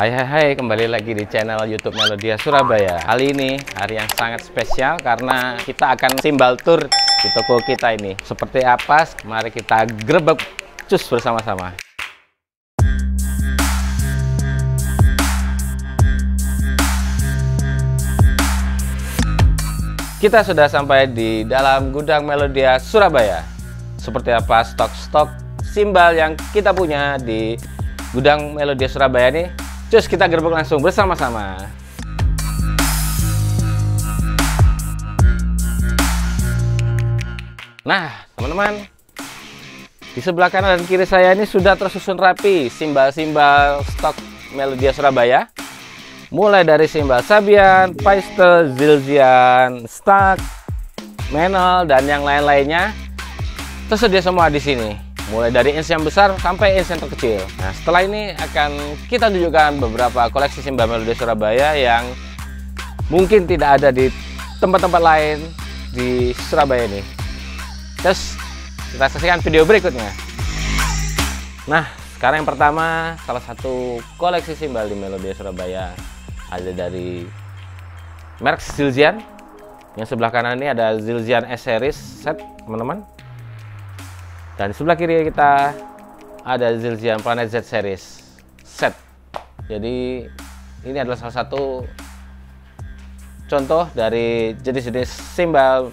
Hai hai hai, kembali lagi di channel YouTube Melodia Surabaya. Kali ini hari yang sangat spesial karena kita akan simbal tour di toko kita ini. Seperti apa? Mari kita grebek cus bersama-sama. Kita sudah sampai di dalam gudang Melodia Surabaya. Seperti apa stok-stok simbal yang kita punya di gudang Melodia Surabaya ini Cus kita gerbek langsung bersama-sama. Nah, teman-teman, di sebelah kanan dan kiri saya ini sudah tersusun rapi simbal-simbal stok Melodia Surabaya. Mulai dari simbal Sabian, Paistel, Zilzian, Stark, Menol, dan yang lain-lainnya tersedia semua di sini mulai dari ins yang besar sampai ins yang terkecil. Nah, setelah ini akan kita tunjukkan beberapa koleksi simbal melodi Surabaya yang mungkin tidak ada di tempat-tempat lain di Surabaya ini. Terus kita saksikan video berikutnya. Nah, sekarang yang pertama salah satu koleksi simbal di Melodia Surabaya ada dari merek Zilzian. Yang sebelah kanan ini ada Zilzian S series set, teman-teman dan sebelah kiri kita ada Zilzian Planet Z Series set. Jadi ini adalah salah satu contoh dari jenis-jenis simbal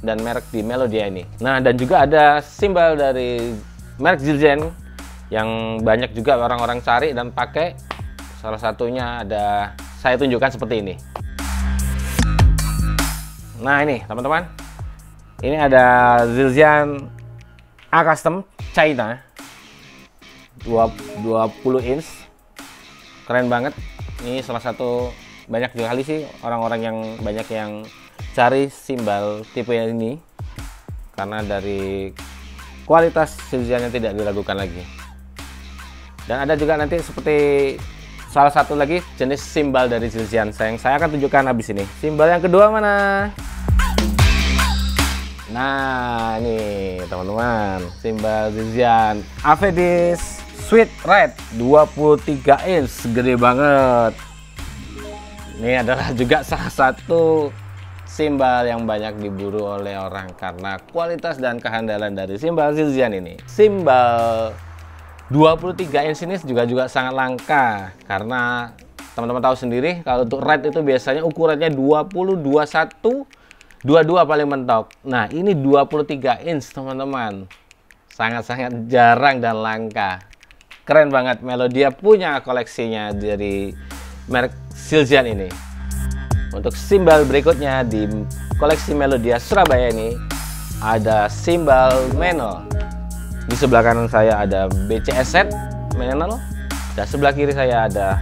dan merek di Melodia ini. Nah, dan juga ada simbal dari merek Zilzian yang banyak juga orang-orang cari dan pakai. Salah satunya ada saya tunjukkan seperti ini. Nah, ini teman-teman. Ini ada Zilzian A custom China 20 inch. Keren banget. Ini salah satu banyak kali sih orang-orang yang banyak yang cari simbal tipe ini. Karena dari kualitas yang tidak diragukan lagi. Dan ada juga nanti seperti salah satu lagi jenis simbal dari Zilzian yang saya akan tunjukkan habis ini. Simbal yang kedua mana? Nah, teman-teman, simbal Zizian Avedis Sweet Red 23 inch, gede banget. Ini adalah juga salah satu simbal yang banyak diburu oleh orang karena kualitas dan kehandalan dari simbal Zizian ini. Simbal 23 inch ini juga juga sangat langka karena teman-teman tahu sendiri kalau untuk red itu biasanya ukurannya 20 21 Dua-dua paling mentok. Nah, ini 23 inch, teman-teman. Sangat-sangat jarang dan langka. Keren banget Melodia punya koleksinya dari merek Silzian ini. Untuk simbal berikutnya di koleksi Melodia Surabaya ini ada simbal Menol. Di sebelah kanan saya ada BCS set Menol. Dan sebelah kiri saya ada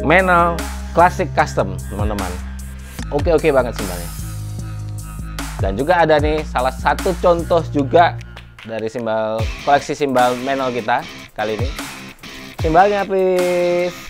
Menol Classic Custom, teman-teman. Oke-oke banget simbalnya. Dan juga ada nih salah satu contoh juga dari simbal koleksi simbal menol kita kali ini. Simbalnya please.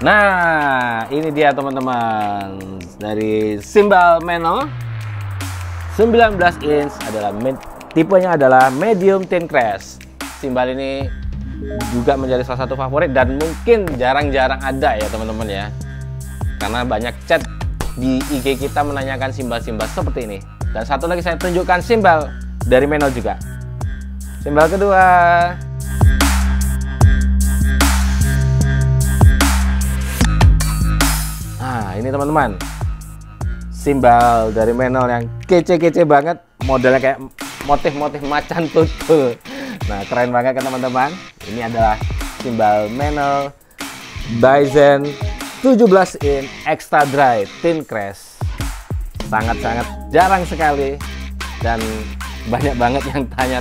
Nah, ini dia teman-teman dari simbal Meno 19 inch adalah tipenya adalah medium thin crash. Simbal ini juga menjadi salah satu favorit dan mungkin jarang-jarang ada ya teman-teman ya. Karena banyak chat di IG kita menanyakan simbal-simbal seperti ini. Dan satu lagi saya tunjukkan simbal dari Meno juga. Simbal kedua ini teman-teman. Simbal dari Menol yang kece-kece banget modelnya kayak motif-motif macan tutul nah keren banget kan teman-teman? Ini adalah simbal Menol Dyson 17 in extra dry thin crash sangat-sangat jarang sekali dan banyak banget yang tanya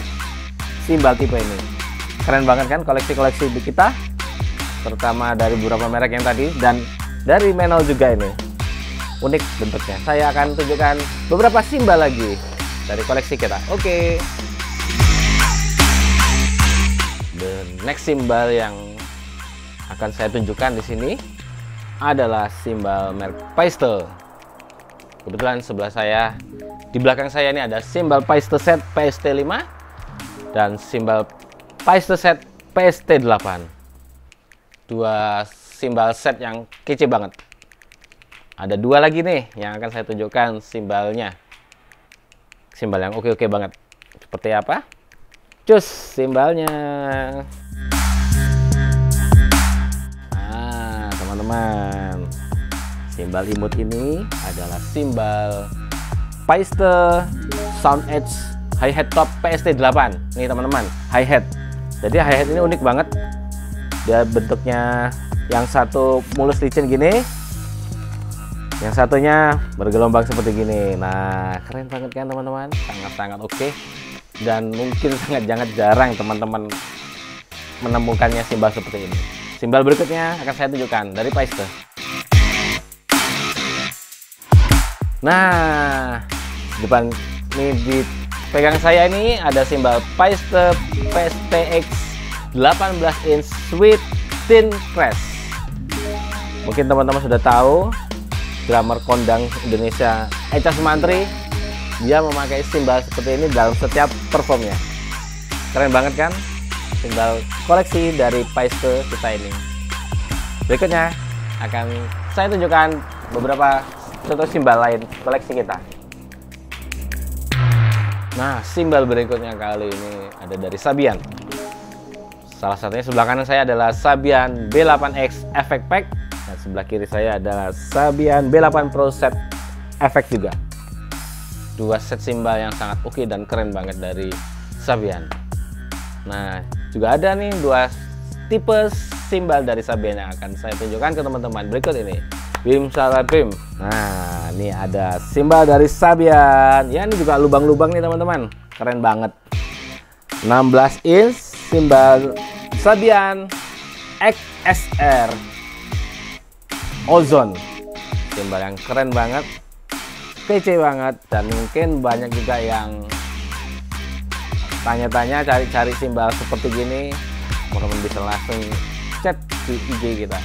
simbal tipe ini. Keren banget kan koleksi-koleksi kita, terutama dari beberapa merek yang tadi dan dari Menol juga ini. Unik bentuknya. Saya akan tunjukkan beberapa simbal lagi dari koleksi kita. Oke. Okay. The next simbal yang akan saya tunjukkan di sini adalah simbal merek Paiste. Kebetulan sebelah saya, di belakang saya ini ada simbal Paiste Set PST5 dan simbal Paiste Set PST8. Dua simbal set yang kece banget. Ada dua lagi nih yang akan saya tunjukkan simbalnya. Simbal yang oke-oke banget. Seperti apa? Cus simbalnya. teman-teman simbal imut ini adalah simbal Paiste Sound Edge hi-hat top PST8 nih teman-teman hi-hat jadi hi-hat ini unik banget dia bentuknya yang satu mulus licin gini yang satunya bergelombang seperti gini nah keren banget kan teman-teman sangat-sangat oke okay. dan mungkin sangat-sangat jarang teman-teman menemukannya simbal seperti ini Simbal berikutnya akan saya tunjukkan dari Paiste. Nah, depan ini di pegang saya ini ada simbal Paiste PSTX 18 inch Sweet Tin Crest. Mungkin teman-teman sudah tahu drummer kondang Indonesia Echa Sumantri dia memakai simbal seperti ini dalam setiap performnya. Keren banget kan? tinggal koleksi dari Paiste kita ini. Berikutnya akan saya tunjukkan beberapa contoh simbal lain koleksi kita. Nah, simbal berikutnya kali ini ada dari Sabian. Salah satunya sebelah kanan saya adalah Sabian B8X Effect Pack dan sebelah kiri saya adalah Sabian B8 Pro Set Effect juga. Dua set simbal yang sangat oke dan keren banget dari Sabian. Nah, juga ada nih dua tipe simbal dari Sabian yang akan saya tunjukkan ke teman-teman berikut ini. Bim Salabim. Nah, ini ada simbal dari Sabian. Ya, ini juga lubang-lubang nih teman-teman. Keren banget. 16 inch simbal Sabian XSR Ozone. Simbal yang keren banget. Kece banget dan mungkin banyak juga yang tanya-tanya cari-cari simbal seperti gini teman-teman bisa langsung chat di IG kita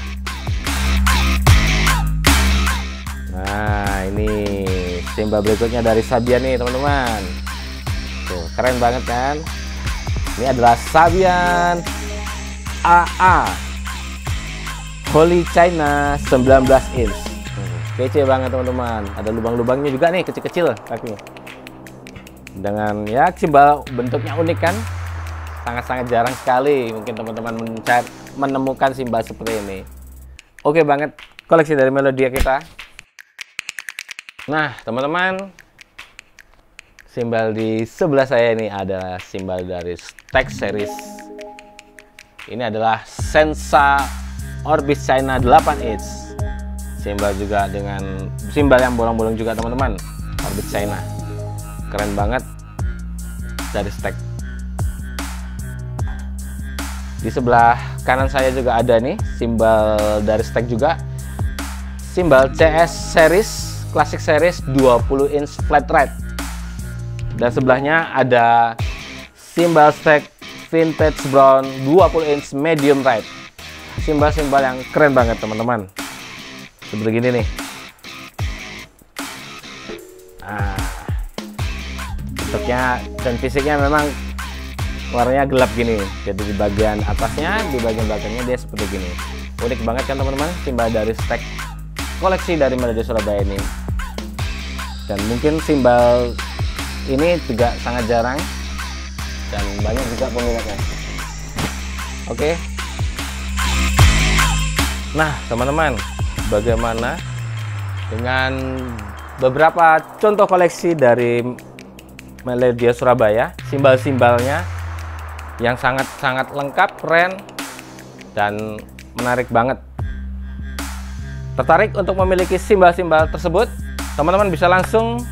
nah ini simbal berikutnya dari Sabian nih teman-teman tuh keren banget kan ini adalah Sabian AA Holy China 19 inch. Kece banget teman-teman. Ada lubang-lubangnya juga nih kecil-kecil kakinya dengan ya simbal bentuknya unik kan? Sangat-sangat jarang sekali mungkin teman-teman mencari menemukan simbal seperti ini. Oke banget koleksi dari Melodia kita. Nah teman-teman simbal di sebelah saya ini adalah simbal dari Stack Series. Ini adalah Sensa Orbis China 8 inch simbal juga dengan simbal yang bolong-bolong juga teman-teman. Orbit China. Keren banget. Dari stack. Di sebelah kanan saya juga ada nih simbal dari stack juga. Simbal CS series classic series 20 inch flat rate. Dan sebelahnya ada simbal stack vintage brown 20 inch medium ride simbal-simbal yang keren banget teman-teman. Seperti gini nih. Nah dan fisiknya memang warnanya gelap gini. Jadi di bagian atasnya di bagian belakangnya dia seperti gini. Unik banget kan teman-teman? Simbal dari stack koleksi dari Melody Surabaya ini. Dan mungkin simbal ini juga sangat jarang dan banyak juga peminatnya oke nah teman-teman bagaimana dengan beberapa contoh koleksi dari Melodia Surabaya? Simbal-simbalnya yang sangat-sangat lengkap keren dan menarik banget. Tertarik untuk memiliki simbal-simbal tersebut? Teman-teman bisa langsung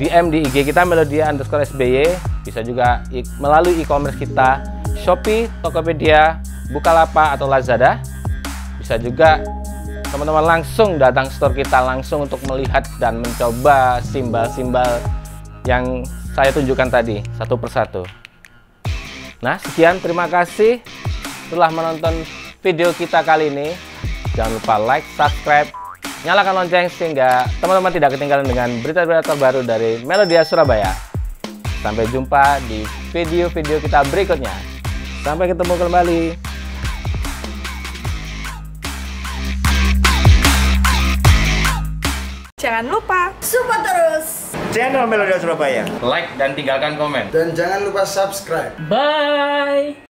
DM di IG kita Melodia underscore SBY Bisa juga melalui e-commerce kita Shopee, Tokopedia, Bukalapak atau Lazada. Bisa juga teman-teman langsung datang store kita langsung untuk melihat dan mencoba simbal-simbal yang saya tunjukkan tadi satu persatu. Nah, sekian terima kasih telah menonton video kita kali ini. Jangan lupa like, subscribe, nyalakan lonceng sehingga teman-teman tidak ketinggalan dengan berita-berita terbaru dari Melodia Surabaya. Sampai jumpa di video-video kita berikutnya. Sampai ketemu kembali. Jangan lupa support terus channel Melodia Surabaya. Like dan tinggalkan komen. Dan jangan lupa subscribe. Bye.